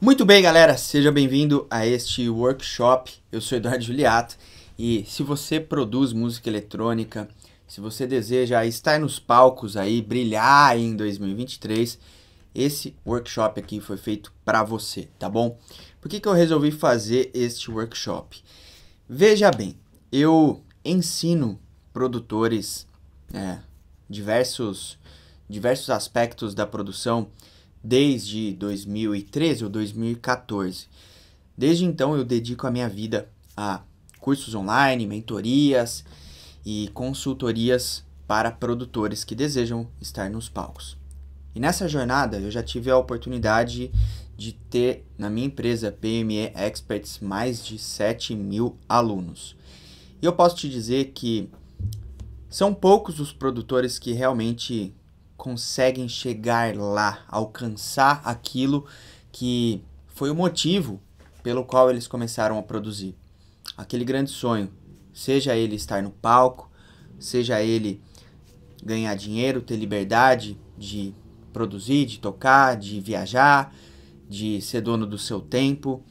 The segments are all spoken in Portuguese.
Muito bem, galera, seja bem-vindo a este workshop. Eu sou Eduardo Juliato e se você produz música eletrônica, se você deseja estar nos palcos aí, brilhar em 2023, esse workshop aqui foi feito para você, tá bom? Por que, que eu resolvi fazer este workshop? Veja bem, eu ensino produtores é, diversos, diversos aspectos da produção desde 2013 ou 2014. Desde então eu dedico a minha vida a cursos online, mentorias e consultorias para produtores que desejam estar nos palcos. E nessa jornada eu já tive a oportunidade de ter na minha empresa PME Experts mais de 7 mil alunos. E eu posso te dizer que são poucos os produtores que realmente conseguem chegar lá, alcançar aquilo que foi o motivo pelo qual eles começaram a produzir. Aquele grande sonho, seja ele estar no palco, seja ele ganhar dinheiro, ter liberdade de produzir, de tocar, de viajar, de ser dono do seu tempo,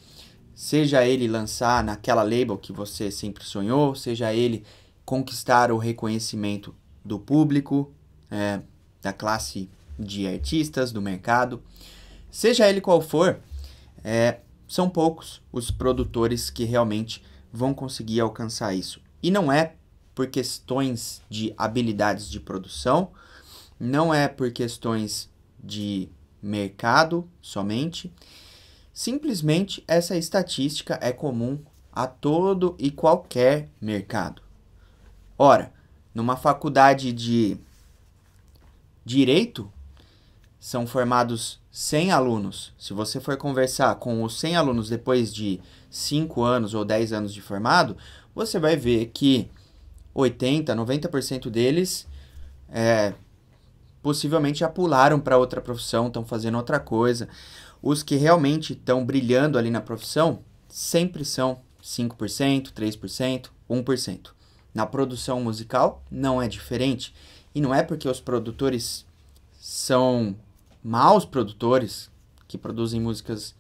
seja ele lançar naquela label que você sempre sonhou, seja ele conquistar o reconhecimento do público, é, da classe de artistas, do mercado, seja ele qual for, é, são poucos os produtores que realmente vão conseguir alcançar isso. E não é por questões de habilidades de produção, não é por questões de mercado somente. Simplesmente essa estatística é comum a todo e qualquer mercado. Ora, numa faculdade de direito, são formados 100 alunos. Se você for conversar com os 100 alunos depois de 5 anos ou 10 anos de formado, você vai ver que 80, 90% deles é, possivelmente já pularam para outra profissão, estão fazendo outra coisa. Os que realmente estão brilhando ali na profissão sempre são 5%, 3%, 1%. Na produção musical não é diferente. E não é porque os produtores são maus produtores que produzem músicas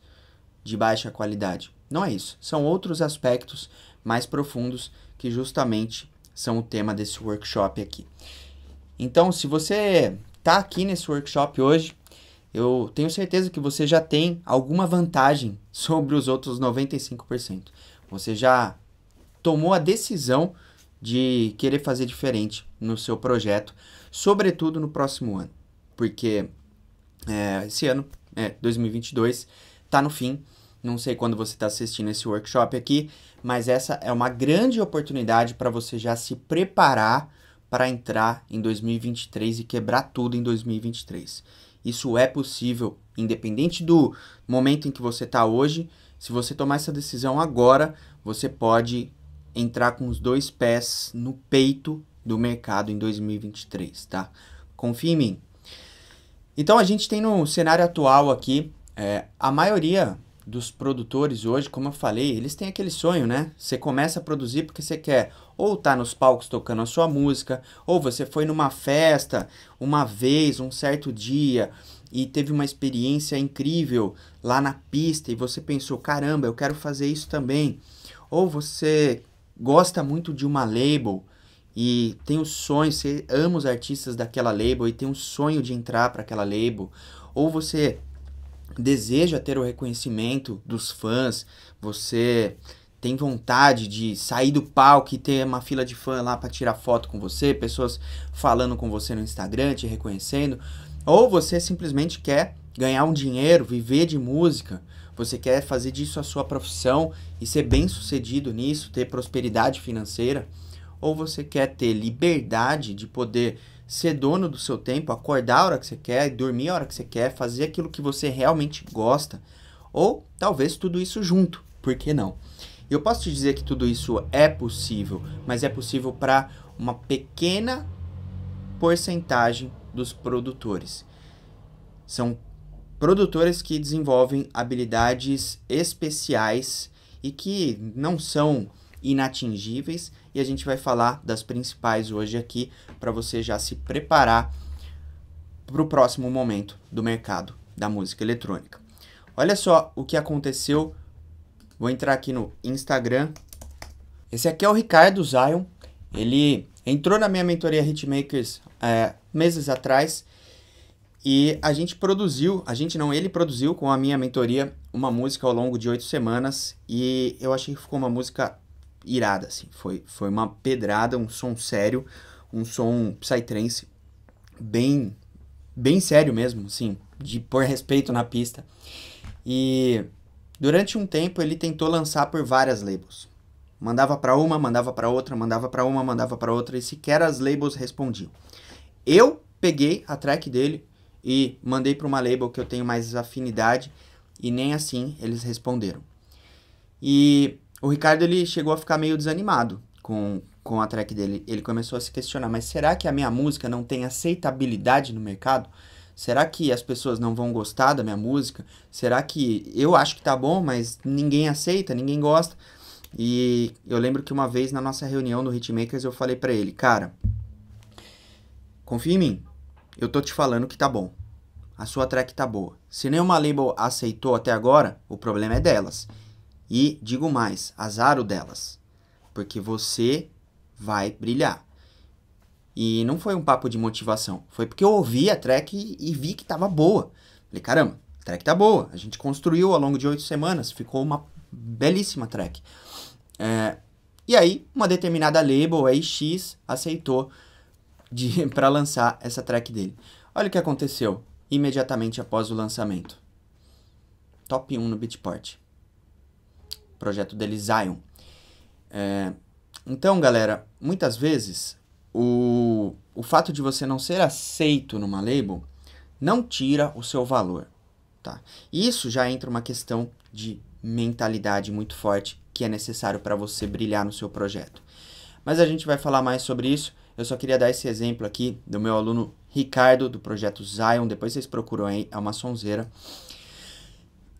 de baixa qualidade. Não é isso. São outros aspectos mais profundos que justamente são o tema desse workshop aqui. Então, se você está aqui nesse workshop hoje, eu tenho certeza que você já tem alguma vantagem sobre os outros 95%. Você já tomou a decisão de querer fazer diferente no seu projeto, sobretudo no próximo ano, porque é, esse ano, é, 2022, está no fim. Não sei quando você está assistindo esse workshop aqui, mas essa é uma grande oportunidade para você já se preparar para entrar em 2023 e quebrar tudo em 2023. Isso é possível, independente do momento em que você está hoje. Se você tomar essa decisão agora, você pode entrar com os dois pés no peito do mercado em 2023, tá? Confie em mim. Então a gente tem no cenário atual aqui é, a maioria dos produtores hoje, como eu falei, eles têm aquele sonho, né? Você começa a produzir porque você quer ou tá nos palcos tocando a sua música, ou você foi numa festa uma vez, um certo dia, e teve uma experiência incrível lá na pista e você pensou, caramba, eu quero fazer isso também. Ou você gosta muito de uma label e tem o sonho, você ama os artistas daquela label e tem um sonho de entrar para aquela label, ou você deseja ter o reconhecimento dos fãs, você tem vontade de sair do palco e ter uma fila de fã lá para tirar foto com você, pessoas falando com você no Instagram, te reconhecendo, ou você simplesmente quer ganhar um dinheiro, viver de música, você quer fazer disso a sua profissão e ser bem sucedido nisso, ter prosperidade financeira, ou você quer ter liberdade de poder ser dono do seu tempo, acordar a hora que você quer, dormir a hora que você quer, fazer aquilo que você realmente gosta, ou talvez tudo isso junto, por que não? Eu posso te dizer que tudo isso é possível, mas é possível para uma pequena porcentagem dos produtores. São produtores que desenvolvem habilidades especiais e que não são inatingíveis e a gente vai falar das principais hoje aqui para você já se preparar para o próximo momento do mercado da música eletrônica. Olha só o que aconteceu. Vou entrar aqui no Instagram. Esse aqui é o Ricardo Zion. Ele entrou na minha mentoria Hitmakers é, meses atrás e a gente produziu, a gente não, ele produziu com a minha mentoria uma música ao longo de oito semanas e eu achei que ficou uma música irada, assim. Foi, foi uma pedrada, um som sério, um som psytrance bem, bem sério mesmo, assim, de pôr respeito na pista. E durante um tempo ele tentou lançar por várias labels. Mandava para uma, mandava para outra, mandava para uma, mandava para outra e sequer as labels respondiam. Eu peguei a track dele, e mandei para uma label que eu tenho mais afinidade e nem assim eles responderam. E o Ricardo ele chegou a ficar meio desanimado com, com a track dele. Ele começou a se questionar, mas será que a minha música não tem aceitabilidade no mercado? Será que as pessoas não vão gostar da minha música? Será que eu acho que tá bom, mas ninguém aceita, ninguém gosta? E eu lembro que uma vez na nossa reunião no Hitmakers eu falei para ele, cara, confia em mim, eu tô te falando que tá bom. A sua track tá boa. Se nenhuma label aceitou até agora, o problema é delas. E digo mais, azar o delas. Porque você vai brilhar. E não foi um papo de motivação. Foi porque eu ouvi a track e, e vi que tava boa. Falei, caramba, a track tá boa. A gente construiu ao longo de oito semanas. Ficou uma belíssima track. É, e aí, uma determinada label, a X, aceitou para lançar essa track dele. Olha o que aconteceu imediatamente após o lançamento. Top 1 no Beatport. Projeto dele Zion. É, então, galera, muitas vezes o, o fato de você não ser aceito numa label não tira o seu valor. Tá? Isso já entra uma questão de mentalidade muito forte que é necessário para você brilhar no seu projeto. Mas a gente vai falar mais sobre isso eu só queria dar esse exemplo aqui do meu aluno Ricardo, do projeto Zion. Depois vocês procuram aí, é uma sonzeira.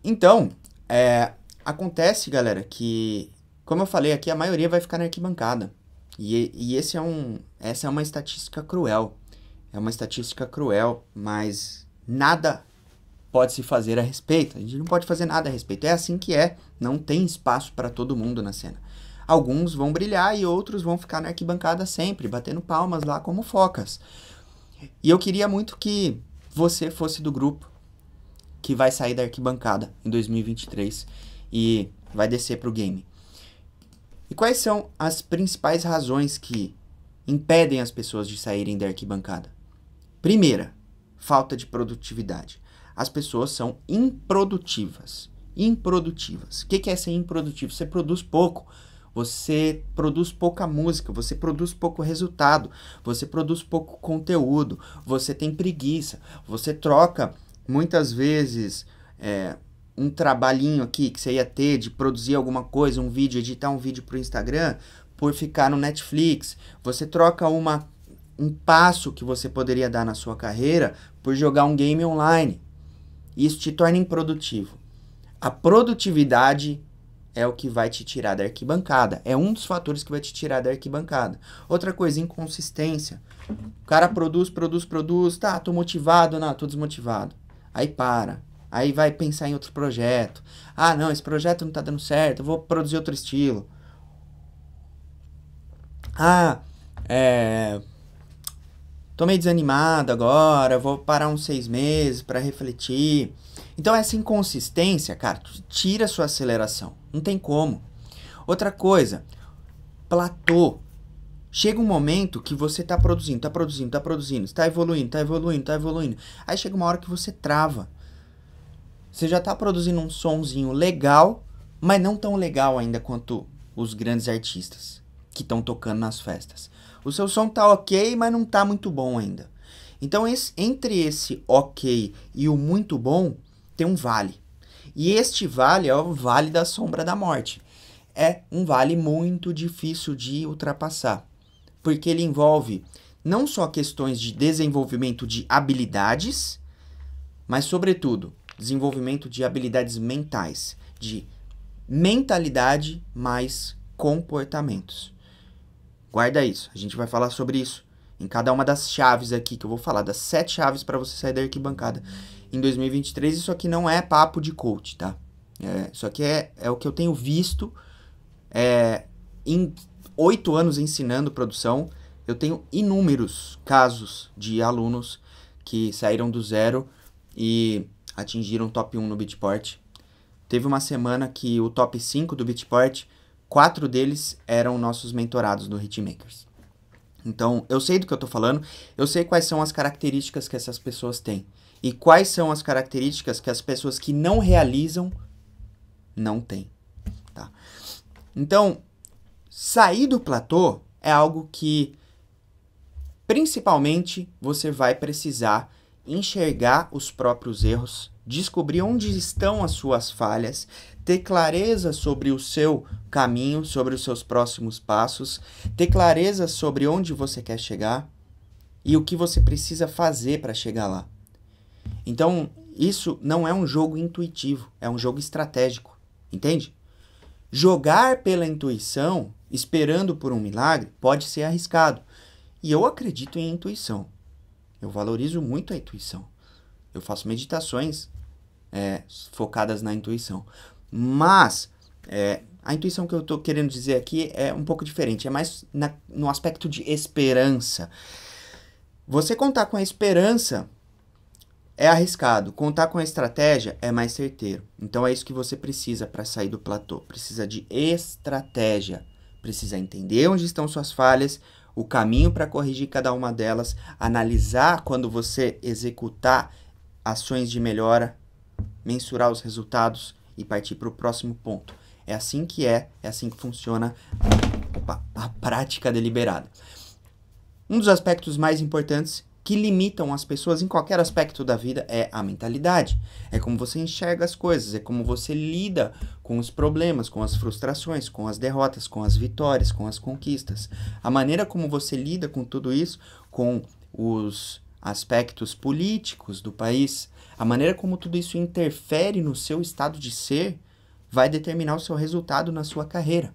Então, é, acontece, galera, que, como eu falei aqui, a maioria vai ficar na arquibancada. E, e esse é um, essa é uma estatística cruel. É uma estatística cruel, mas nada pode se fazer a respeito. A gente não pode fazer nada a respeito. É assim que é. Não tem espaço para todo mundo na cena. Alguns vão brilhar e outros vão ficar na arquibancada sempre, batendo palmas lá como focas. E eu queria muito que você fosse do grupo que vai sair da arquibancada em 2023 e vai descer para o game. E quais são as principais razões que impedem as pessoas de saírem da arquibancada? Primeira, falta de produtividade. As pessoas são improdutivas. Improdutivas. O que é ser improdutivo? Você produz pouco você produz pouca música, você produz pouco resultado, você produz pouco conteúdo, você tem preguiça, você troca muitas vezes é, um trabalhinho aqui que você ia ter de produzir alguma coisa, um vídeo, editar um vídeo para o Instagram, por ficar no Netflix, você troca uma, um passo que você poderia dar na sua carreira por jogar um game online. Isso te torna improdutivo. A produtividade é o que vai te tirar da arquibancada. É um dos fatores que vai te tirar da arquibancada. Outra coisa, inconsistência. O cara produz, produz, produz. Tá, tô motivado. Não, tô desmotivado. Aí para. Aí vai pensar em outro projeto. Ah, não, esse projeto não tá dando certo. Vou produzir outro estilo. Ah, é. Tô meio desanimado agora. Vou parar uns seis meses para refletir. Então, essa inconsistência, cara, tira sua aceleração. Não tem como. Outra coisa, platô. Chega um momento que você está produzindo, está produzindo, está produzindo, está evoluindo, está evoluindo, está evoluindo. Aí chega uma hora que você trava. Você já está produzindo um sonzinho legal, mas não tão legal ainda quanto os grandes artistas que estão tocando nas festas. O seu som tá ok, mas não tá muito bom ainda. Então, esse, entre esse ok e o muito bom, tem um vale. E este vale é o Vale da Sombra da Morte. É um vale muito difícil de ultrapassar, porque ele envolve não só questões de desenvolvimento de habilidades, mas, sobretudo, desenvolvimento de habilidades mentais, de mentalidade mais comportamentos. Guarda isso, a gente vai falar sobre isso em cada uma das chaves aqui que eu vou falar, das sete chaves para você sair da arquibancada. Em 2023. Isso aqui não é papo de coach, tá? É, isso aqui é, é o que eu tenho visto é, em oito anos ensinando produção. Eu tenho inúmeros casos de alunos que saíram do zero e atingiram top 1 no Beatport. Teve uma semana que o top 5 do Beatport, quatro deles eram nossos mentorados do Hitmakers. Então, eu sei do que eu tô falando, eu sei quais são as características que essas pessoas têm. E quais são as características que as pessoas que não realizam não têm. Tá? Então, sair do platô é algo que principalmente você vai precisar enxergar os próprios erros, descobrir onde estão as suas falhas, ter clareza sobre o seu caminho, sobre os seus próximos passos, ter clareza sobre onde você quer chegar e o que você precisa fazer para chegar lá. Então, isso não é um jogo intuitivo, é um jogo estratégico, entende? Jogar pela intuição, esperando por um milagre, pode ser arriscado. E eu acredito em intuição. Eu valorizo muito a intuição. Eu faço meditações é, focadas na intuição. Mas é, a intuição que eu estou querendo dizer aqui é um pouco diferente. É mais na, no aspecto de esperança. Você contar com a esperança é arriscado. Contar com a estratégia é mais certeiro. Então é isso que você precisa para sair do platô. Precisa de estratégia. Precisa entender onde estão suas falhas, o caminho para corrigir cada uma delas, analisar quando você executar ações de melhora, mensurar os resultados e partir para o próximo ponto. É assim que é, é assim que funciona opa, a prática deliberada. Um dos aspectos mais importantes que limitam as pessoas em qualquer aspecto da vida é a mentalidade. É como você enxerga as coisas, é como você lida com os problemas, com as frustrações, com as derrotas, com as vitórias, com as conquistas. A maneira como você lida com tudo isso, com os aspectos políticos do país, a maneira como tudo isso interfere no seu estado de ser, vai determinar o seu resultado na sua carreira.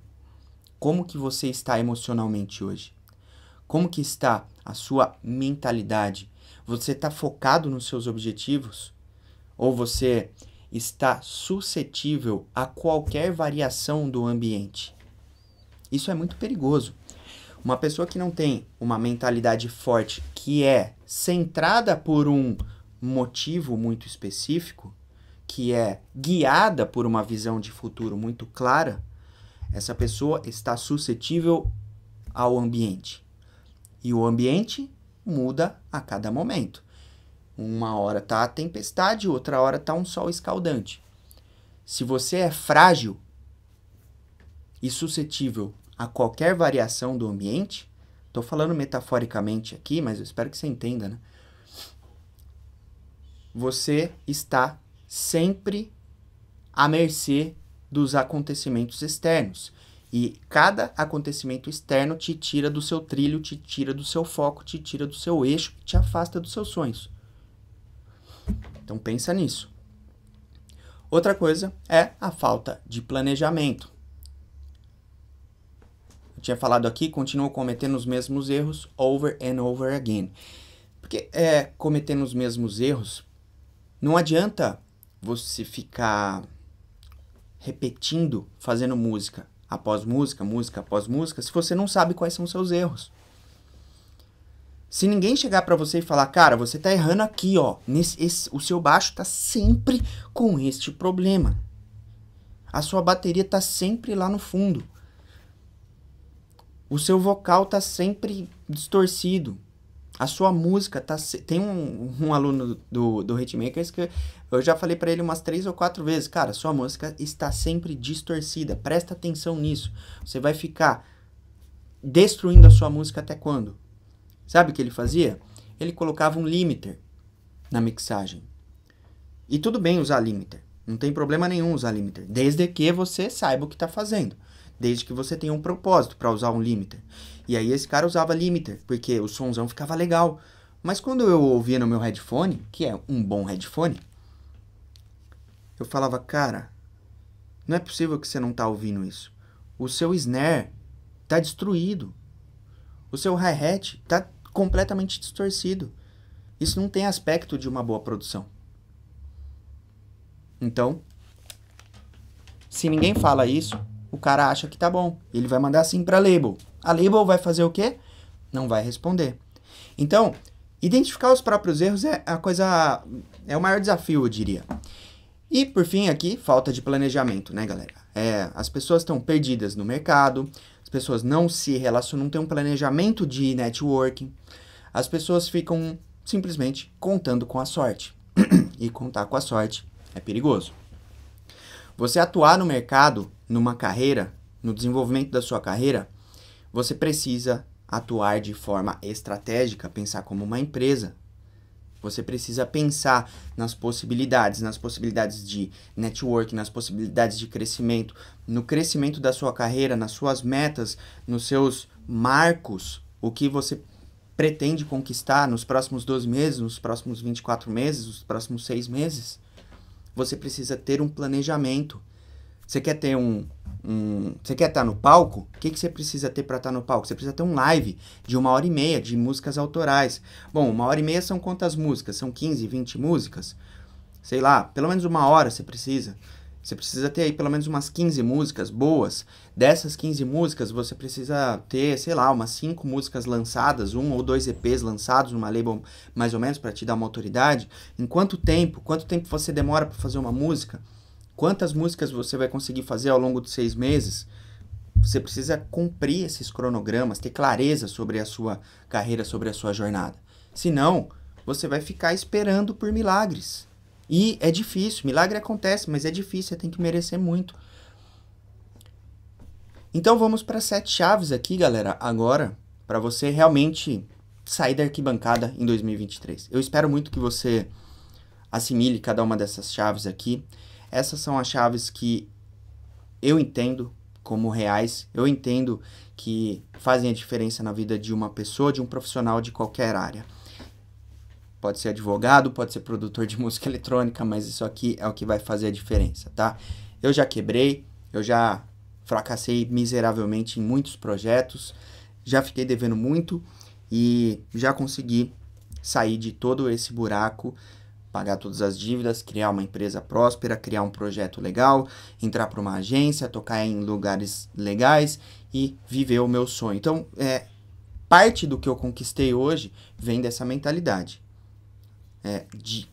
Como que você está emocionalmente hoje? Como que está a sua mentalidade? Você está focado nos seus objetivos? Ou você está suscetível a qualquer variação do ambiente? Isso é muito perigoso. Uma pessoa que não tem uma mentalidade forte, que é centrada por um motivo muito específico, que é guiada por uma visão de futuro muito clara, essa pessoa está suscetível ao ambiente. E o ambiente muda a cada momento. Uma hora tá a tempestade, outra hora tá um sol escaldante. Se você é frágil e suscetível a qualquer variação do ambiente, estou falando metaforicamente aqui, mas eu espero que você entenda, né? Você está sempre à mercê dos acontecimentos externos. E cada acontecimento externo te tira do seu trilho, te tira do seu foco, te tira do seu eixo, te afasta dos seus sonhos. Então pensa nisso. Outra coisa é a falta de planejamento. Eu tinha falado aqui, continuo cometendo os mesmos erros over and over again. Porque é cometendo os mesmos erros, não adianta você ficar repetindo, fazendo música após música, música após música, se você não sabe quais são os seus erros. Se ninguém chegar para você e falar, cara, você tá errando aqui, ó, nesse, esse, o seu baixo tá sempre com este problema. A sua bateria tá sempre lá no fundo. O seu vocal tá sempre distorcido a sua música tá. Tem um, um aluno do, do Hitmakers que eu já falei para ele umas três ou quatro vezes, cara, sua música está sempre distorcida. Presta atenção nisso. Você vai ficar destruindo a sua música até quando? Sabe o que ele fazia? Ele colocava um limiter na mixagem. E tudo bem usar limiter. Não tem problema nenhum usar limiter, desde que você saiba o que está fazendo, desde que você tenha um propósito para usar um limiter. E aí esse cara usava limiter, porque o somzão ficava legal. Mas quando eu ouvia no meu headphone, que é um bom headphone, eu falava, cara, não é possível que você não tá ouvindo isso. O seu snare tá destruído. O seu hi-hat tá completamente distorcido. Isso não tem aspecto de uma boa produção. Então, se ninguém fala isso, o cara acha que tá bom. Ele vai mandar assim para label. A label vai fazer o quê? Não vai responder. Então, identificar os próprios erros é a coisa é o maior desafio, eu diria. E por fim aqui, falta de planejamento, né, galera? É, as pessoas estão perdidas no mercado, as pessoas não se relacionam, não têm um planejamento de networking. As pessoas ficam simplesmente contando com a sorte. e contar com a sorte é perigoso. Você atuar no mercado, numa carreira, no desenvolvimento da sua carreira, você precisa atuar de forma estratégica, pensar como uma empresa. Você precisa pensar nas possibilidades, nas possibilidades de network, nas possibilidades de crescimento, no crescimento da sua carreira, nas suas metas, nos seus marcos, o que você pretende conquistar nos próximos 12 meses, nos próximos 24 meses, nos próximos 6 meses. Você precisa ter um planejamento. Você quer ter um, um você quer estar no palco? O que, que você precisa ter para estar no palco? Você precisa ter um live de uma hora e meia de músicas autorais. Bom, uma hora e meia são quantas músicas? São 15, 20 músicas? Sei lá, pelo menos uma hora você precisa. Você precisa ter aí pelo menos umas 15 músicas boas. Dessas 15 músicas, você precisa ter, sei lá, umas 5 músicas lançadas, um ou dois EPs lançados numa label mais ou menos para te dar uma autoridade. Em quanto tempo? Quanto tempo você demora para fazer uma música? Quantas músicas você vai conseguir fazer ao longo de seis meses? Você precisa cumprir esses cronogramas, ter clareza sobre a sua carreira, sobre a sua jornada. Senão, você vai ficar esperando por milagres. E é difícil, milagre acontece, mas é difícil, você tem que merecer muito. Então vamos para sete chaves aqui, galera, agora, para você realmente sair da arquibancada em 2023. Eu espero muito que você assimile cada uma dessas chaves aqui. Essas são as chaves que eu entendo como reais, eu entendo que fazem a diferença na vida de uma pessoa, de um profissional de qualquer área. Pode ser advogado, pode ser produtor de música eletrônica, mas isso aqui é o que vai fazer a diferença, tá? Eu já quebrei, eu já fracassei miseravelmente em muitos projetos, já fiquei devendo muito e já consegui sair de todo esse buraco, pagar todas as dívidas, criar uma empresa próspera, criar um projeto legal, entrar para uma agência, tocar em lugares legais e viver o meu sonho. Então, é, parte do que eu conquistei hoje vem dessa mentalidade é, de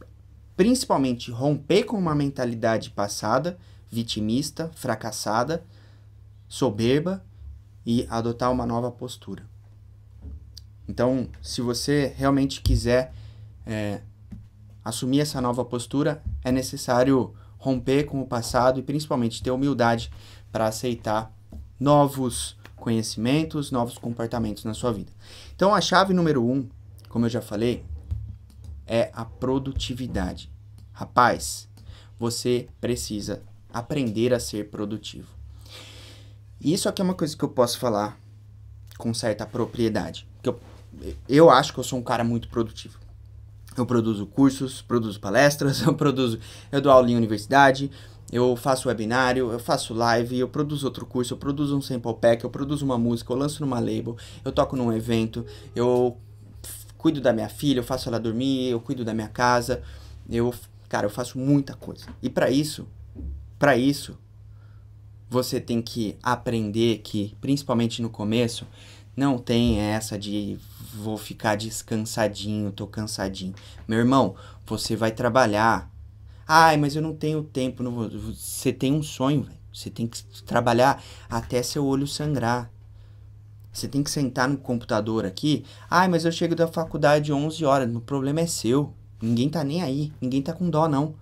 principalmente romper com uma mentalidade passada, vitimista, fracassada, soberba e adotar uma nova postura. Então, se você realmente quiser é, assumir essa nova postura, é necessário romper com o passado e principalmente ter humildade para aceitar novos conhecimentos, novos comportamentos na sua vida. Então, a chave número um, como eu já falei, é a produtividade. Rapaz, você precisa aprender a ser produtivo. E isso aqui é uma coisa que eu posso falar com certa propriedade. Eu, eu acho que eu sou um cara muito produtivo. Eu produzo cursos, produzo palestras, eu produzo, eu dou aula em universidade, eu faço webinário, eu faço live, eu produzo outro curso, eu produzo um sample pack, eu produzo uma música, eu lanço numa label, eu toco num evento, eu cuido da minha filha, eu faço ela dormir, eu cuido da minha casa, eu, cara, eu faço muita coisa. E para isso, para isso, você tem que aprender que, principalmente no começo, não tem essa de vou ficar descansadinho, tô cansadinho. Meu irmão, você vai trabalhar. Ai, mas eu não tenho tempo. Não vou. Você tem um sonho, velho. Você tem que trabalhar até seu olho sangrar. Você tem que sentar no computador aqui. Ai, mas eu chego da faculdade 11 horas. O problema é seu. Ninguém tá nem aí. Ninguém tá com dó, não.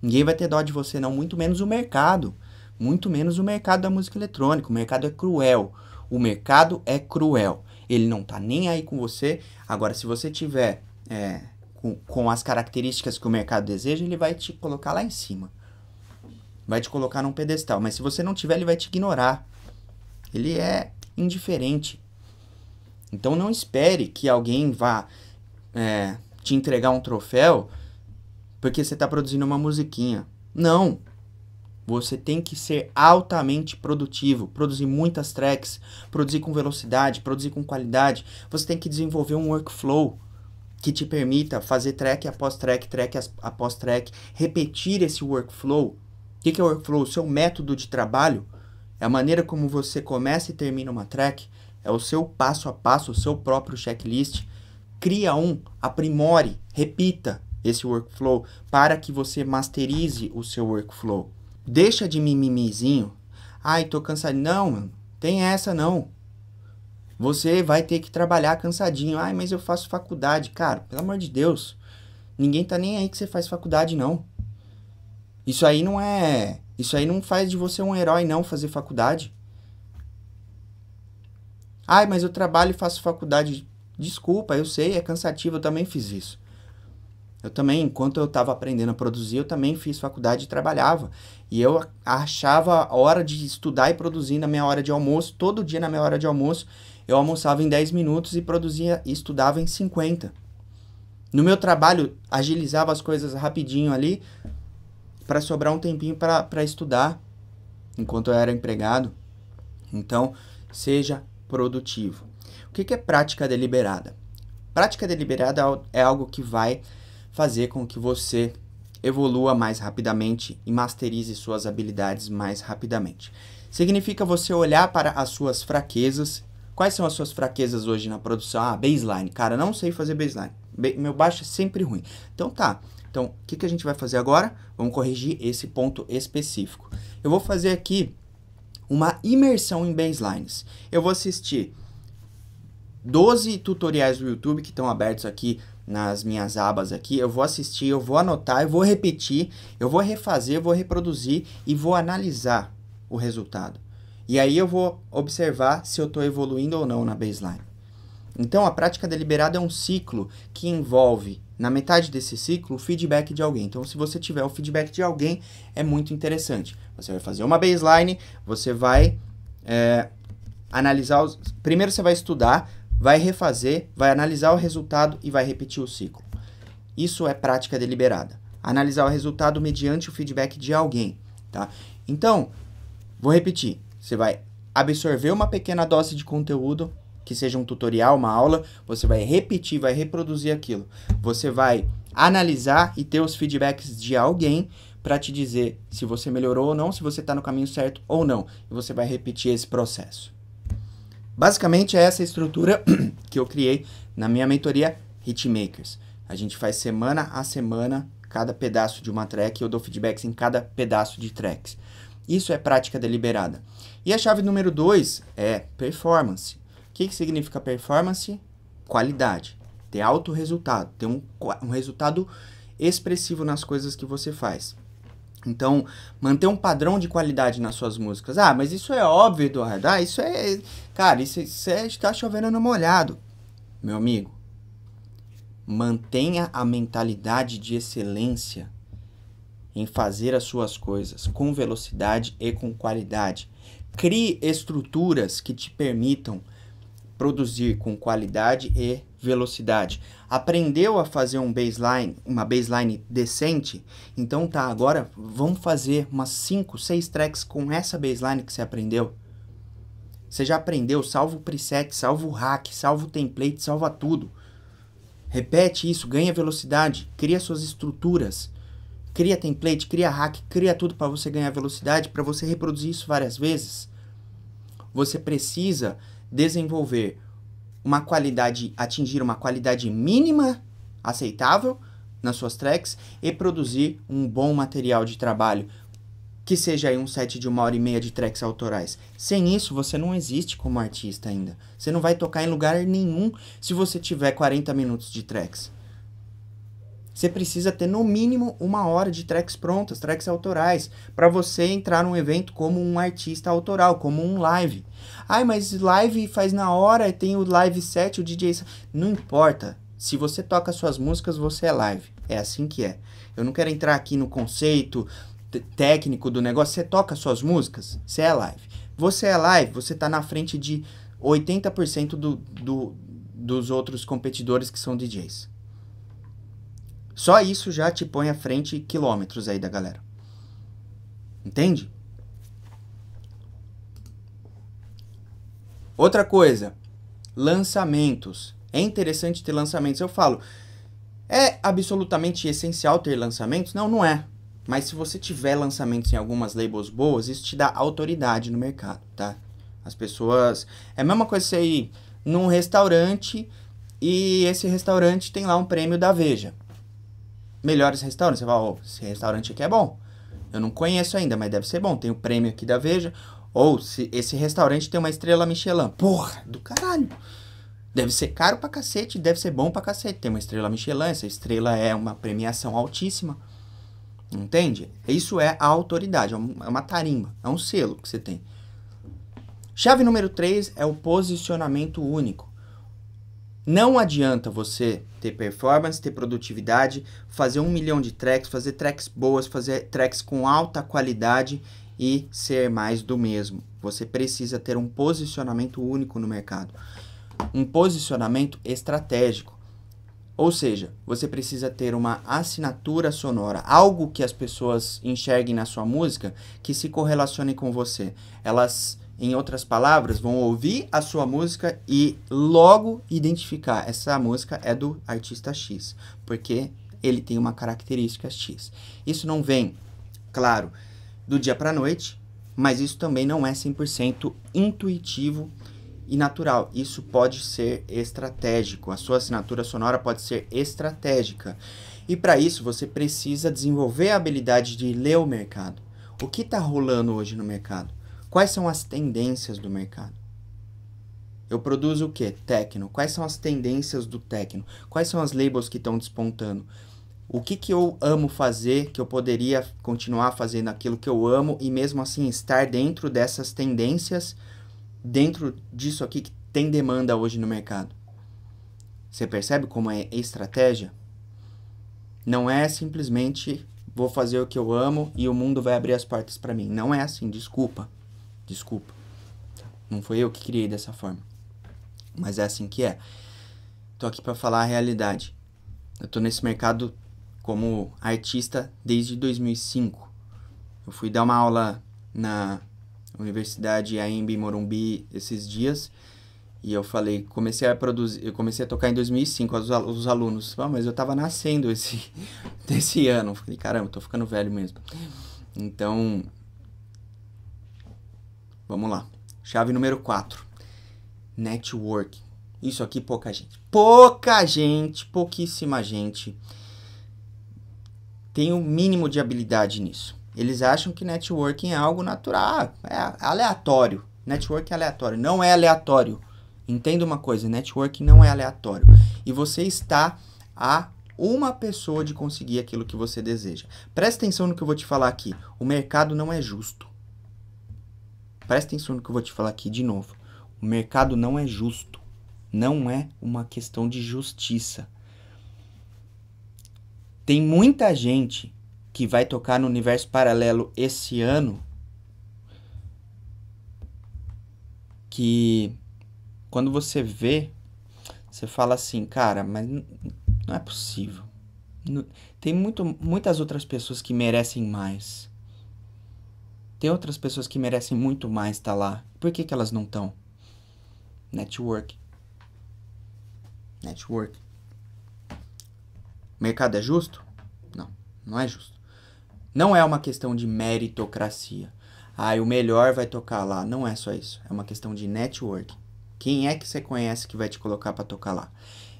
Ninguém vai ter dó de você, não. Muito menos o mercado. Muito menos o mercado da música eletrônica. O mercado é cruel. O mercado é cruel. Ele não tá nem aí com você. Agora, se você tiver é, com, com as características que o mercado deseja, ele vai te colocar lá em cima. Vai te colocar num pedestal. Mas se você não tiver, ele vai te ignorar. Ele é indiferente. Então não espere que alguém vá é, te entregar um troféu porque você está produzindo uma musiquinha. Não. Você tem que ser altamente produtivo, produzir muitas tracks, produzir com velocidade, produzir com qualidade. Você tem que desenvolver um workflow. que te permita fazer track após track, track após track, repetir esse workflow. O que, é workflow? O seu método de trabalho é a maneira como você começa e termina uma track, é o seu passo a passo, o seu próprio checklist. Cria um, aprimore, repita esse workflow para que você masterize o seu workflow. Deixa de mimimizinho. Ai, tô cansado. Não, mano, tem essa não. Você vai ter que trabalhar cansadinho. Ai, mas eu faço faculdade. Cara, pelo amor de Deus. Ninguém tá nem aí que você faz faculdade, não. Isso aí não é. Isso aí não faz de você um herói, não, fazer faculdade. Ai, mas eu trabalho e faço faculdade. Desculpa, eu sei, é cansativo, eu também fiz isso. Eu também, enquanto eu estava aprendendo a produzir, eu também fiz faculdade e trabalhava. E eu achava a hora de estudar e produzir na minha hora de almoço. Todo dia na minha hora de almoço, eu almoçava em 10 minutos e produzia e estudava em 50. No meu trabalho, agilizava as coisas rapidinho ali para sobrar um tempinho para estudar enquanto eu era empregado. Então, seja produtivo. O que, que é prática deliberada? Prática deliberada é algo que vai fazer com que você evolua mais rapidamente e masterize suas habilidades mais rapidamente. Significa você olhar para as suas fraquezas. Quais são as suas fraquezas hoje na produção? Ah, baseline. Cara, não sei fazer baseline. meu baixo é sempre ruim. Então tá. Então, o que, que a gente vai fazer agora? Vamos corrigir esse ponto específico. Eu vou fazer aqui uma imersão em baselines. Eu vou assistir 12 tutoriais do YouTube que estão abertos aqui nas minhas abas aqui, eu vou assistir, eu vou anotar, eu vou repetir, eu vou refazer, eu vou reproduzir e vou analisar o resultado. E aí eu vou observar se eu estou evoluindo ou não na baseline. Então a prática deliberada é um ciclo que envolve, na metade desse ciclo, o feedback de alguém. Então, se você tiver o feedback de alguém, é muito interessante. Você vai fazer uma baseline, você vai é, analisar os. Primeiro você vai estudar vai refazer, vai analisar o resultado e vai repetir o ciclo. Isso é prática deliberada. Analisar o resultado mediante o feedback de alguém, tá? Então, vou repetir. Você vai absorver uma pequena dose de conteúdo, que seja um tutorial, uma aula, você vai repetir, vai reproduzir aquilo. Você vai analisar e ter os feedbacks de alguém para te dizer se você melhorou ou não, se você está no caminho certo ou não. E você vai repetir esse processo. Basicamente é essa estrutura que eu criei na minha mentoria Hitmakers. A gente faz semana a semana cada pedaço de uma track eu dou feedbacks em cada pedaço de tracks. Isso é prática deliberada. E a chave número 2 é performance. O que, que significa performance? Qualidade. Ter alto resultado, ter um, um resultado expressivo nas coisas que você faz. Então, manter um padrão de qualidade nas suas músicas. Ah, mas isso é óbvio, Eduardo. Ah, isso é. Cara, isso, isso é estar chovendo no molhado. Meu amigo, mantenha a mentalidade de excelência em fazer as suas coisas com velocidade e com qualidade. Crie estruturas que te permitam produzir com qualidade e velocidade. Aprendeu a fazer um baseline, uma baseline decente? Então tá, agora vamos fazer umas 5, 6 tracks com essa baseline que você aprendeu. Você já aprendeu, salva o preset, salva o hack, salva o template, salva tudo. Repete isso, ganha velocidade, cria suas estruturas. Cria template, cria hack, cria tudo para você ganhar velocidade, para você reproduzir isso várias vezes. Você precisa desenvolver uma qualidade, atingir uma qualidade mínima aceitável nas suas tracks e produzir um bom material de trabalho, que seja aí um set de uma hora e meia de tracks autorais. Sem isso, você não existe como artista ainda. Você não vai tocar em lugar nenhum se você tiver 40 minutos de tracks. Você precisa ter no mínimo uma hora de tracks prontas, tracks autorais, para você entrar num evento como um artista autoral, como um live. Ai, mas live faz na hora, tem o live set, o DJ. Não importa. Se você toca suas músicas, você é live. É assim que é. Eu não quero entrar aqui no conceito técnico do negócio. Você toca suas músicas, você é live. Você é live, você está na frente de 80% do, do, dos outros competidores que são DJs. Só isso já te põe à frente quilômetros aí da galera. Entende? Outra coisa, lançamentos. É interessante ter lançamentos. Eu falo, É absolutamente essencial ter lançamentos? Não, não é. Mas se você tiver lançamentos em algumas labels boas, isso te dá autoridade no mercado, tá? As pessoas. É a mesma coisa você ir num restaurante e esse restaurante tem lá um prêmio da Veja. Melhores restaurantes. Você fala, oh, esse restaurante aqui é bom. Eu não conheço ainda, mas deve ser bom. Tem o prêmio aqui da Veja. Ou se esse restaurante tem uma estrela Michelin. Porra, do caralho. Deve ser caro pra cacete, deve ser bom pra cacete. Tem uma estrela Michelin, essa estrela é uma premiação altíssima. Entende? Isso é a autoridade, é, é uma tarimba, é um selo que você tem. Chave número 3 é o posicionamento único. Não adianta você ter performance, ter produtividade, fazer um milhão de tracks, fazer tracks boas, fazer tracks com alta qualidade e ser mais do mesmo. Você precisa ter um posicionamento único no mercado um posicionamento estratégico. Ou seja, você precisa ter uma assinatura sonora, algo que as pessoas enxerguem na sua música que se correlacione com você. Elas, em outras palavras, vão ouvir a sua música e logo identificar essa música é do artista X, porque ele tem uma característica X. Isso não vem, claro, do dia para noite, mas isso também não é 100% intuitivo e natural. Isso pode ser estratégico. A sua assinatura sonora pode ser estratégica. E para isso você precisa desenvolver a habilidade de ler o mercado. O que está rolando hoje no mercado? Quais são as tendências do mercado? Eu produzo o que? Tecno. Quais são as tendências do tecno? Quais são as labels que estão despontando? O que, que eu amo fazer que eu poderia continuar fazendo aquilo que eu amo e mesmo assim estar dentro dessas tendências dentro disso aqui que tem demanda hoje no mercado. Você percebe como é estratégia? Não é simplesmente vou fazer o que eu amo e o mundo vai abrir as portas para mim. Não é assim, desculpa. Desculpa. Não foi eu que criei dessa forma. Mas é assim que é. Tô aqui para falar a realidade. Eu tô nesse mercado como artista desde 2005. Eu fui dar uma aula na Universidade AMB Morumbi esses dias. E eu falei, comecei a produzir, eu comecei a tocar em 2005, os, os alunos, ah, mas eu tava nascendo esse, esse ano. falei, caramba, tô ficando velho mesmo. Então, vamos lá. Chave número 4. Network. Isso aqui pouca gente. Pouca gente, pouquíssima gente tem o um mínimo de habilidade nisso. Eles acham que networking é algo natural, é aleatório. Networking é aleatório. Não é aleatório. Entenda uma coisa, networking não é aleatório. E você está a uma pessoa de conseguir aquilo que você deseja. Presta atenção no que eu vou te falar aqui. O mercado não é justo. Presta atenção no que eu vou te falar aqui de novo. O mercado não é justo. Não é uma questão de justiça. Tem muita gente que vai tocar no universo paralelo esse ano, que quando você vê, você fala assim, cara, mas não é possível. Tem muito, muitas outras pessoas que merecem mais. Tem outras pessoas que merecem muito mais estar tá lá. Por que, que elas não estão? Network. Network. Mercado é justo? Não, não é justo. Não é uma questão de meritocracia. Ah, o melhor vai tocar lá. Não é só isso. É uma questão de network. Quem é que você conhece que vai te colocar para tocar lá?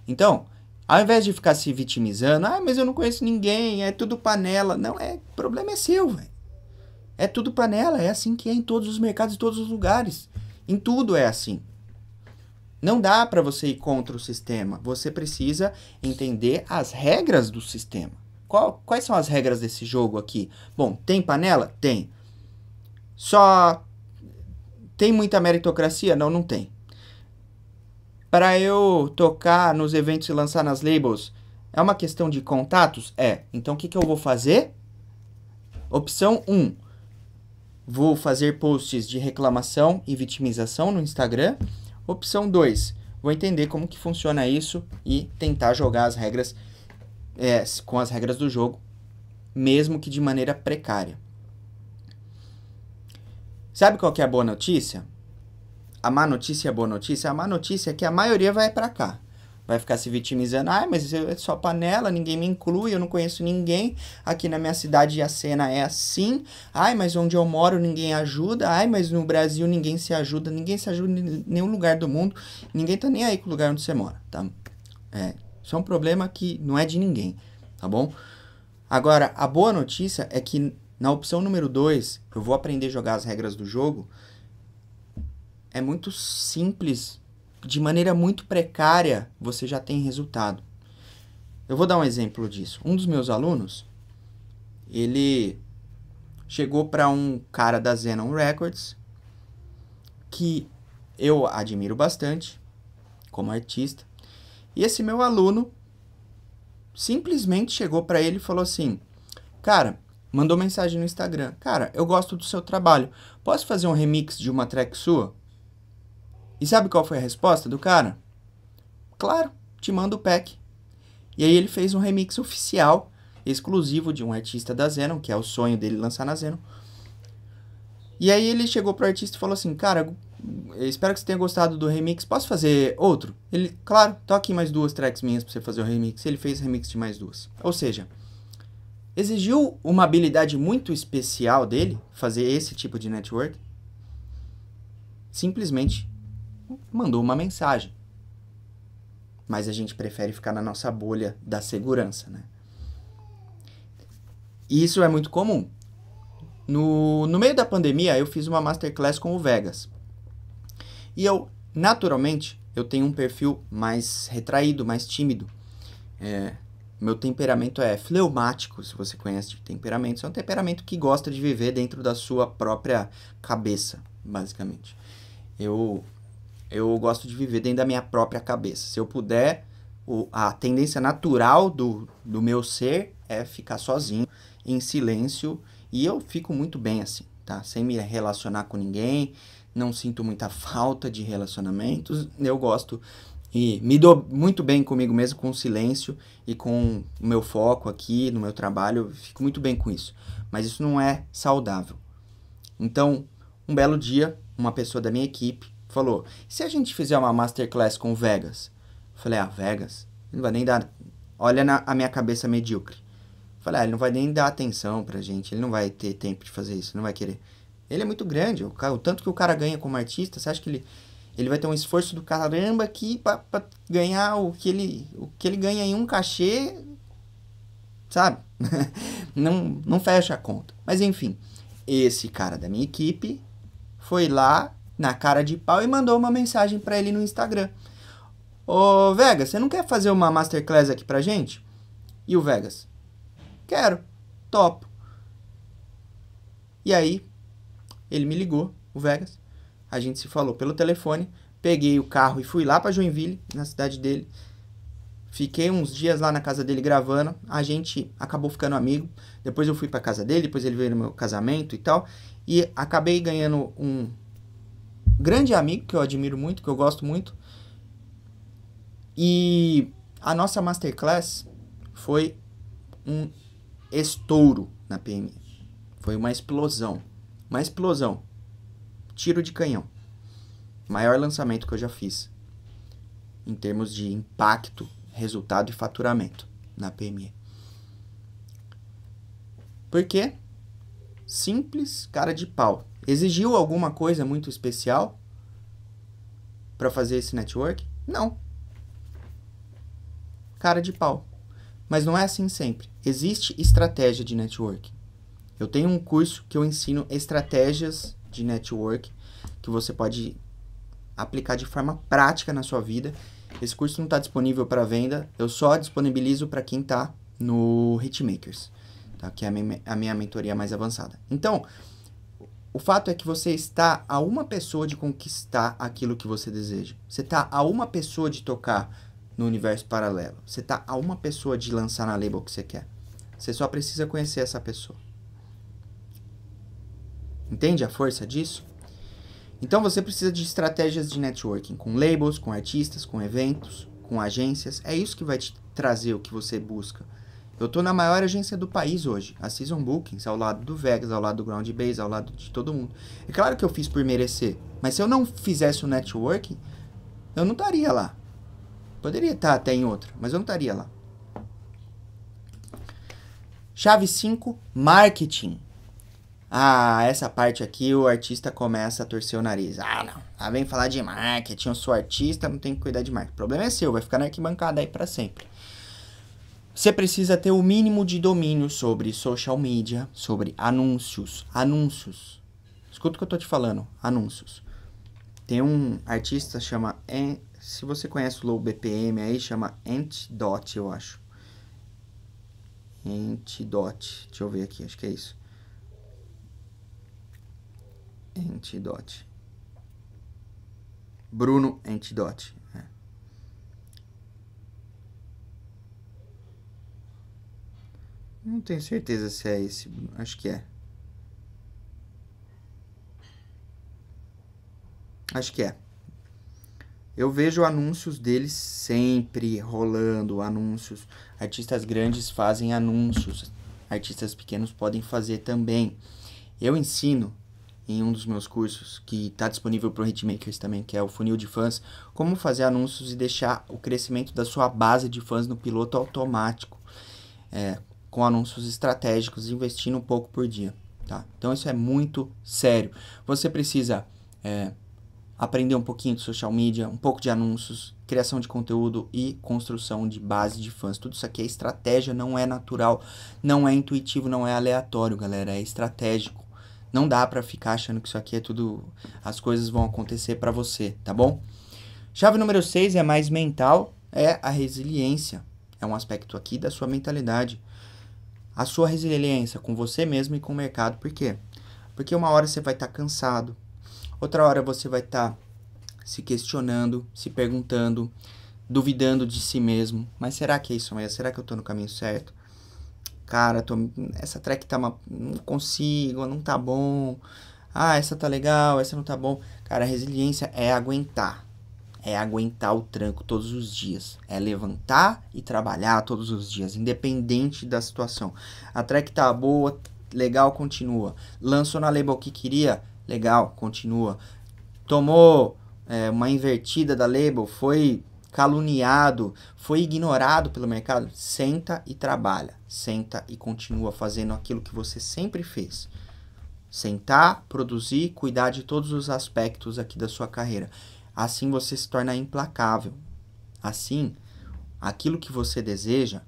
Então, ao invés de ficar se vitimizando, ah, mas eu não conheço ninguém, é tudo panela. Não, é, problema é seu, velho. É tudo panela, é assim que é em todos os mercados, em todos os lugares. Em tudo é assim. Não dá para você ir contra o sistema. Você precisa entender as regras do sistema. Qual, quais são as regras desse jogo aqui? Bom, tem panela? Tem. Só tem muita meritocracia? Não, não tem. Para eu tocar nos eventos e lançar nas labels, é uma questão de contatos? É. Então o que, que eu vou fazer? Opção 1. Vou fazer posts de reclamação e vitimização no Instagram. Opção 2. Vou entender como que funciona isso e tentar jogar as regras é, com as regras do jogo, mesmo que de maneira precária. Sabe qual que é a boa notícia? A má notícia e a boa notícia? A má notícia é que a maioria vai para cá. vai ficar se vitimizando. Ah, mas é só panela, ninguém me inclui, eu não conheço ninguém. Aqui na minha cidade a cena é assim. Ai, mas onde eu moro ninguém ajuda. Ai, mas no Brasil ninguém se ajuda. Ninguém se ajuda em nenhum lugar do mundo. Ninguém tá nem aí com o lugar onde você mora, tá? É, isso é um problema que não é de ninguém, tá bom? Agora, a boa notícia é que na opção número 2, eu vou aprender a jogar as regras do jogo. É muito simples de maneira muito precária, você já tem resultado. Eu vou dar um exemplo disso. Um dos meus alunos, ele chegou para um cara da Zenon Records que eu admiro bastante como artista. E esse meu aluno simplesmente chegou para ele e falou assim: "Cara, mandou mensagem no Instagram. Cara, eu gosto do seu trabalho. Posso fazer um remix de uma track sua?" E sabe qual foi a resposta do cara? Claro, te mando o pack. E aí ele fez um remix oficial, exclusivo de um artista da Zenon, que é o sonho dele lançar na Zenon. E aí ele chegou pro artista e falou assim, cara, espero que você tenha gostado do remix, posso fazer outro? Ele, claro, toque mais duas tracks minhas pra você fazer o remix. Ele fez remix de mais duas. Ou seja, exigiu uma habilidade muito especial dele fazer esse tipo de network. Simplesmente mandou uma mensagem. Mas a gente prefere ficar na nossa bolha da segurança, né? E isso é muito comum. No, no meio da pandemia, eu fiz uma masterclass com o Vegas. E eu, naturalmente, eu tenho um perfil mais retraído, mais tímido. É, meu temperamento é fleumático, se você conhece de temperamento. É um temperamento que gosta de viver dentro da sua própria cabeça, basicamente. Eu eu gosto de viver dentro da minha própria cabeça. Se eu puder, o, a tendência natural do, do meu ser é ficar sozinho, em silêncio, e eu fico muito bem assim, tá? Sem me relacionar com ninguém, não sinto muita falta de relacionamentos, eu gosto e me dou muito bem comigo mesmo com o silêncio e com o meu foco aqui no meu trabalho, fico muito bem com isso. Mas isso não é saudável. Então, um belo dia, uma pessoa da minha equipe falou: se a gente fizer uma masterclass com o Vegas? Eu falei: ah, Vegas? Não vai nem dar. Olha na, a minha cabeça medíocre. Eu falei: ah, ele não vai nem dar atenção pra gente, ele não vai ter tempo de fazer isso, não vai querer. Ele é muito grande, o, o tanto que o cara ganha como artista, você acha que ele, ele vai ter um esforço do caramba aqui pra, pra ganhar o que, ele, o que ele ganha em um cachê, sabe? não, não fecha a conta. Mas enfim, esse cara da minha equipe foi lá na cara de pau e mandou uma mensagem para ele no Instagram. Ô Vegas, você não quer fazer uma masterclass aqui pra gente? E o Vegas? Quero, topo. E aí, ele me ligou, o Vegas. A gente se falou pelo telefone. Peguei o carro e fui lá para Joinville, na cidade dele. Fiquei uns dias lá na casa dele gravando. A gente acabou ficando amigo. Depois eu fui para casa dele, depois ele veio no meu casamento e tal. E acabei ganhando um grande amigo que eu admiro muito, que eu gosto muito. E a nossa masterclass foi um estouro na PMI. Foi uma explosão. Uma explosão. Tiro de canhão. Maior lançamento que eu já fiz. Em termos de impacto, resultado e faturamento na PME. Por quê? Simples, cara de pau. Exigiu alguma coisa muito especial para fazer esse network? Não. Cara de pau. Mas não é assim sempre. Existe estratégia de network. Eu tenho um curso que eu ensino estratégias de network que você pode aplicar de forma prática na sua vida. Esse curso não está disponível para venda, eu só disponibilizo para quem está no Hitmakers, tá? que é a minha, a minha mentoria mais avançada. Então, o fato é que você está a uma pessoa de conquistar aquilo que você deseja. Você está a uma pessoa de tocar no universo paralelo. Você está a uma pessoa de lançar na label que você quer. Você só precisa conhecer essa pessoa. Entende a força disso? Então você precisa de estratégias de networking com labels, com artistas, com eventos, com agências. É isso que vai te trazer o que você busca. Eu estou na maior agência do país hoje, a Season Bookings, ao lado do Vegas, ao lado do Ground Base, ao lado de todo mundo. É claro que eu fiz por merecer, mas se eu não fizesse o networking, eu não estaria lá. Poderia estar até em outra, mas eu não estaria lá. Chave 5, marketing. Ah, essa parte aqui o artista começa a torcer o nariz. Ah, não. Ah, vem falar de marketing, eu sou artista, não tenho que cuidar de marketing. O problema é seu, vai ficar na arquibancada aí para sempre. Você precisa ter o mínimo de domínio sobre social media, sobre anúncios. Anúncios. Escuta o que eu tô te falando. Anúncios. Tem um artista chama. Se você conhece o low BPM aí, chama Antidote, eu acho. Antidote. Deixa eu ver aqui, acho que é isso. Antidote. Bruno Antidote. É. Não tenho certeza se é esse. Acho que é. Acho que é. Eu vejo anúncios deles sempre rolando, anúncios. Artistas grandes fazem anúncios. Artistas pequenos podem fazer também. Eu ensino em um dos meus cursos, que está disponível para o Hitmakers também, que é o funil de fãs, como fazer anúncios e deixar o crescimento da sua base de fãs no piloto automático, é, com anúncios estratégicos, investindo um pouco por dia. Tá? Então isso é muito sério. Você precisa é, aprender um pouquinho de social media, um pouco de anúncios, criação de conteúdo e construção de base de fãs. Tudo isso aqui é estratégia, não é natural, não é intuitivo, não é aleatório, galera, é estratégico. Não dá para ficar achando que isso aqui é tudo. As coisas vão acontecer para você, tá bom? Chave número 6 é mais mental, é a resiliência. É um aspecto aqui da sua mentalidade. A sua resiliência com você mesmo e com o mercado. Por quê? Porque uma hora você vai estar tá cansado, outra hora você vai estar tá se questionando, se perguntando, duvidando de si mesmo. Mas será que é isso mesmo? Será que eu estou no caminho certo? Cara, tô, essa track tá uma, não consigo, não tá bom. Ah, essa tá legal, essa não tá bom. Cara, resiliência é aguentar. É aguentar o tranco todos os dias. É levantar e trabalhar todos os dias, independente da situação. A track tá boa, legal, continua. Lançou na label que queria, legal, continua. Tomou é, uma invertida da label, foi caluniado, foi ignorado pelo mercado, senta e trabalha. Senta e continua fazendo aquilo que você sempre fez. Sentar, produzir, cuidar de todos os aspectos aqui da sua carreira. Assim você se torna implacável. Assim, aquilo que você deseja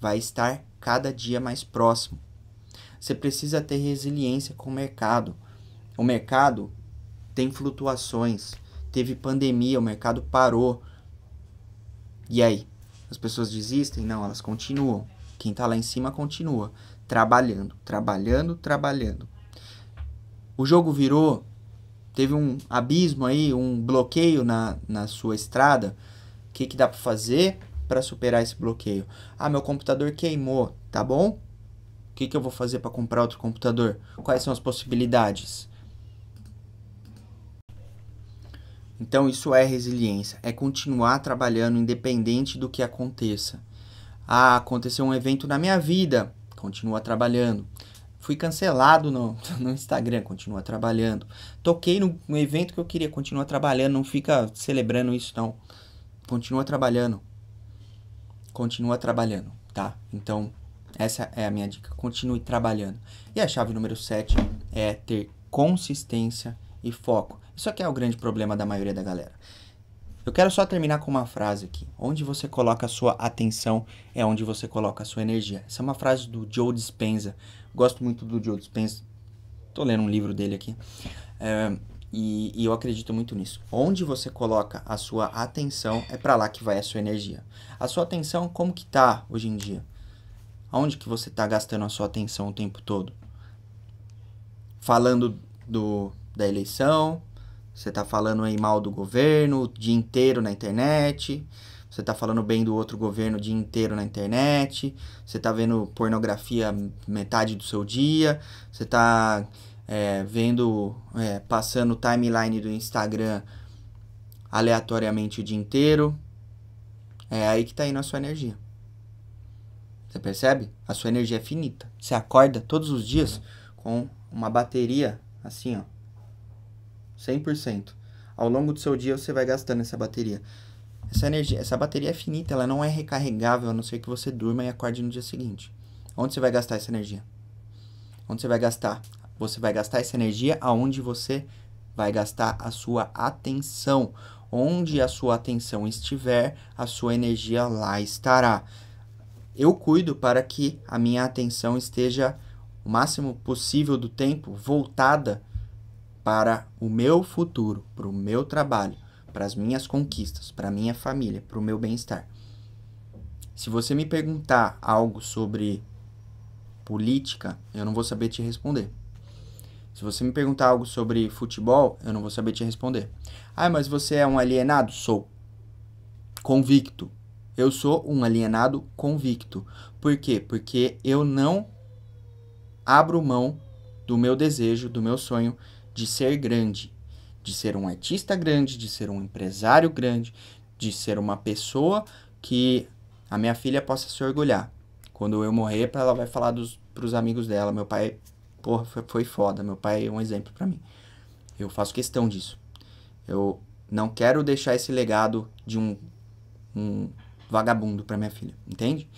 vai estar cada dia mais próximo. Você precisa ter resiliência com o mercado. O mercado tem flutuações. Teve pandemia, o mercado parou e aí? As pessoas desistem? Não, elas continuam. Quem está lá em cima continua. Trabalhando, trabalhando, trabalhando. O jogo virou, teve um abismo aí, um bloqueio na, na sua estrada. O que, que dá para fazer para superar esse bloqueio? Ah, meu computador queimou, tá bom? O que, que eu vou fazer para comprar outro computador? Quais são as possibilidades? Então, isso é resiliência, é continuar trabalhando independente do que aconteça. Ah, aconteceu um evento na minha vida, continua trabalhando. Fui cancelado no, no Instagram, continua trabalhando. Toquei no, no evento que eu queria, continua trabalhando, não fica celebrando isso não. Continua trabalhando. Continua trabalhando, tá? Então, essa é a minha dica, continue trabalhando. E a chave número 7 é ter consistência e foco. Isso aqui é o grande problema da maioria da galera. Eu quero só terminar com uma frase aqui. Onde você coloca a sua atenção é onde você coloca a sua energia. Essa é uma frase do Joe Dispenza. Gosto muito do Joe Dispenza. Tô lendo um livro dele aqui. É, e, e, eu acredito muito nisso. Onde você coloca a sua atenção é para lá que vai a sua energia. A sua atenção como que tá hoje em dia? Aonde que você tá gastando a sua atenção o tempo todo? Falando do, da eleição, você tá falando aí mal do governo o dia inteiro na internet. Você tá falando bem do outro governo o dia inteiro na internet. Você tá vendo pornografia metade do seu dia. Você tá é, vendo, é, passando timeline do Instagram aleatoriamente o dia inteiro. É aí que tá indo a sua energia. Você percebe? A sua energia é finita. Você acorda todos os dias com uma bateria assim, ó 100%. Ao longo do seu dia você vai gastando essa bateria. Essa energia, essa bateria é finita, ela não é recarregável a não ser que você durma e acorde no dia seguinte. Onde você vai gastar essa energia? Onde você vai gastar? Você vai gastar essa energia aonde você vai gastar a sua atenção. Onde a sua atenção estiver, a sua energia lá estará. Eu cuido para que a minha atenção esteja o máximo possível do tempo voltada para o meu futuro, para o meu trabalho, para as minhas conquistas, para a minha família, para o meu bem-estar. Se você me perguntar algo sobre política, eu não vou saber te responder. Se você me perguntar algo sobre futebol, eu não vou saber te responder. Ah, mas você é um alienado? Sou. Convicto. Eu sou um alienado convicto. Por quê? Porque eu não abro mão do meu desejo, do meu sonho de ser grande, de ser um artista grande, de ser um empresário grande, de ser uma pessoa que a minha filha possa se orgulhar. Quando eu morrer, ela vai falar dos, pros amigos dela. Meu pai porra, foi, foi foda. Meu pai é um exemplo para mim. Eu faço questão disso. Eu não quero deixar esse legado de um, um vagabundo para minha filha, entende?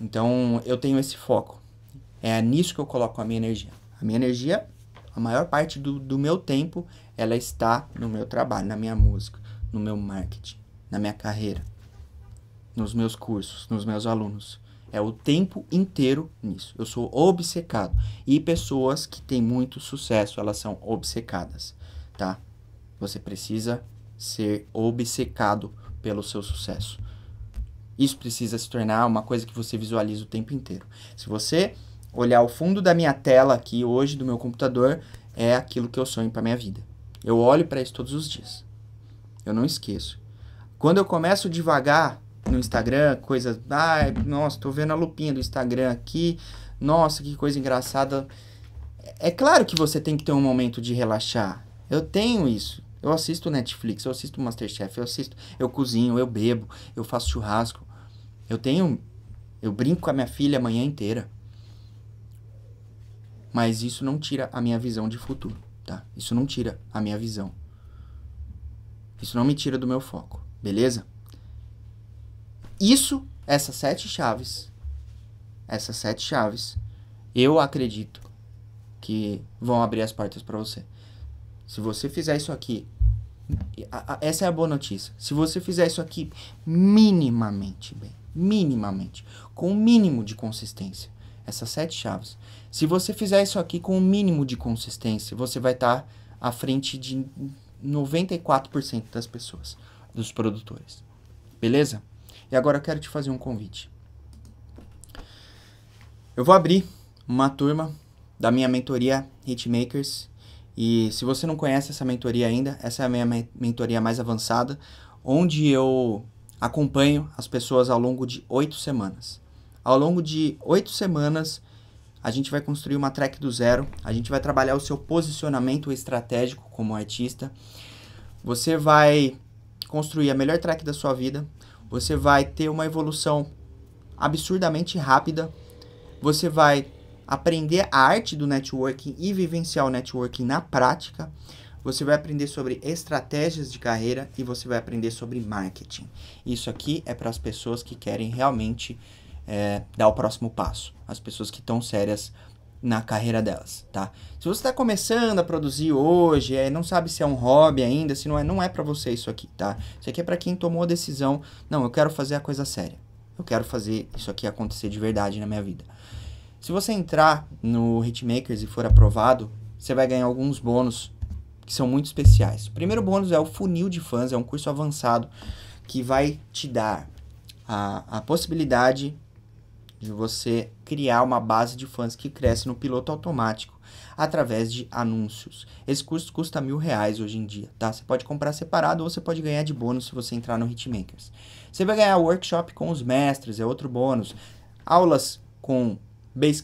Então eu tenho esse foco. É nisso que eu coloco a minha energia. A minha energia, a maior parte do, do meu tempo, ela está no meu trabalho, na minha música, no meu marketing, na minha carreira, nos meus cursos, nos meus alunos. É o tempo inteiro nisso. Eu sou obcecado. E pessoas que têm muito sucesso, elas são obcecadas, tá? Você precisa ser obcecado pelo seu sucesso. Isso precisa se tornar uma coisa que você visualiza o tempo inteiro. Se você olhar o fundo da minha tela aqui hoje do meu computador, é aquilo que eu sonho para minha vida. Eu olho para isso todos os dias. Eu não esqueço. Quando eu começo devagar, no Instagram, coisas. Ai, nossa, tô vendo a lupinha do Instagram aqui. Nossa, que coisa engraçada. É claro que você tem que ter um momento de relaxar. Eu tenho isso. Eu assisto Netflix, eu assisto Masterchef, eu assisto, eu cozinho, eu bebo, eu faço churrasco. Eu tenho. Eu brinco com a minha filha a manhã inteira. Mas isso não tira a minha visão de futuro, tá? Isso não tira a minha visão. Isso não me tira do meu foco, beleza? Isso, essas sete chaves, essas sete chaves, eu acredito que vão abrir as portas para você. Se você fizer isso aqui, essa é a boa notícia. Se você fizer isso aqui minimamente bem, minimamente, com o mínimo de consistência, essas sete chaves. Se você fizer isso aqui com o um mínimo de consistência, você vai estar tá à frente de 94% das pessoas, dos produtores. Beleza? E agora eu quero te fazer um convite. Eu vou abrir uma turma da minha mentoria Hitmakers. E se você não conhece essa mentoria ainda, essa é a minha mentoria mais avançada, onde eu acompanho as pessoas ao longo de oito semanas. Ao longo de oito semanas, a gente vai construir uma track do zero, a gente vai trabalhar o seu posicionamento estratégico como artista. Você vai construir a melhor track da sua vida, você vai ter uma evolução absurdamente rápida, você vai aprender a arte do networking e vivenciar o networking na prática, você vai aprender sobre estratégias de carreira e você vai aprender sobre marketing. Isso aqui é para as pessoas que querem realmente é, dar o próximo passo, as pessoas que estão sérias na carreira delas, tá? Se você está começando a produzir hoje, é, não sabe se é um hobby ainda, se não é, não é para você isso aqui, tá? Isso aqui é para quem tomou a decisão, não, eu quero fazer a coisa séria. Eu quero fazer isso aqui acontecer de verdade na minha vida. Se você entrar no Hitmakers e for aprovado, você vai ganhar alguns bônus que são muito especiais. O primeiro bônus é o funil de fãs, é um curso avançado que vai te dar a, a possibilidade de você criar uma base de fãs que cresce no piloto automático através de anúncios. Esse curso custa mil reais hoje em dia, tá? Você pode comprar separado ou você pode ganhar de bônus se você entrar no Hitmakers. Você vai ganhar workshop com os mestres, é outro bônus. Aulas com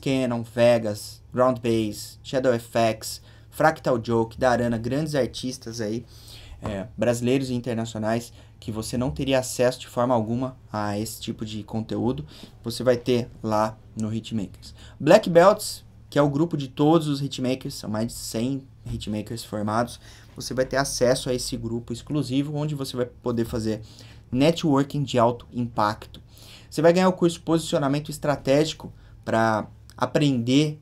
Canon, Vegas, Ground Base, Shadow FX, Fractal Joke, Darana, grandes artistas aí, é, brasileiros e internacionais que você não teria acesso de forma alguma a esse tipo de conteúdo, você vai ter lá no Hitmakers. Black Belts, que é o grupo de todos os hitmakers, são mais de 100 hitmakers formados, você vai ter acesso a esse grupo exclusivo, onde você vai poder fazer networking de alto impacto. Você vai ganhar o curso Posicionamento Estratégico para aprender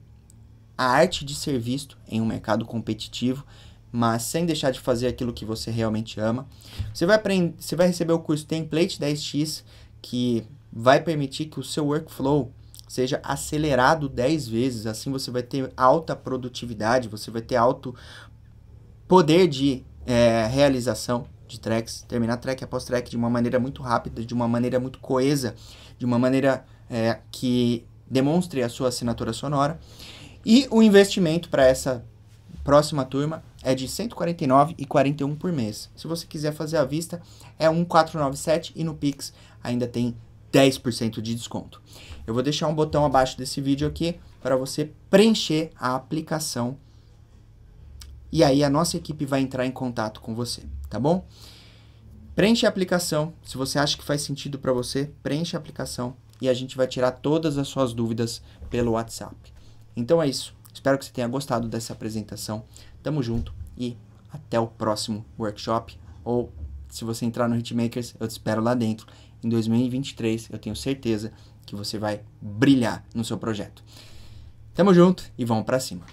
a arte de ser visto em um mercado competitivo, mas sem deixar de fazer aquilo que você realmente ama. Você vai, aprender, você vai receber o curso Template 10x, que vai permitir que o seu workflow seja acelerado 10 vezes, assim você vai ter alta produtividade, você vai ter alto poder de é, realização de tracks, terminar track após track de uma maneira muito rápida, de uma maneira muito coesa, de uma maneira é, que demonstre a sua assinatura sonora. E o investimento para essa próxima turma é de R$ 149,41 por mês. Se você quiser fazer à vista, é 1497 e no Pix ainda tem 10% de desconto. Eu vou deixar um botão abaixo desse vídeo aqui para você preencher a aplicação e aí a nossa equipe vai entrar em contato com você, tá bom? Preenche a aplicação, se você acha que faz sentido para você, preenche a aplicação e a gente vai tirar todas as suas dúvidas pelo WhatsApp. Então é isso. Espero que você tenha gostado dessa apresentação. Tamo junto e até o próximo workshop ou se você entrar no Hitmakers, eu te espero lá dentro. Em 2023, eu tenho certeza que você vai brilhar no seu projeto. Tamo junto e vamos para cima.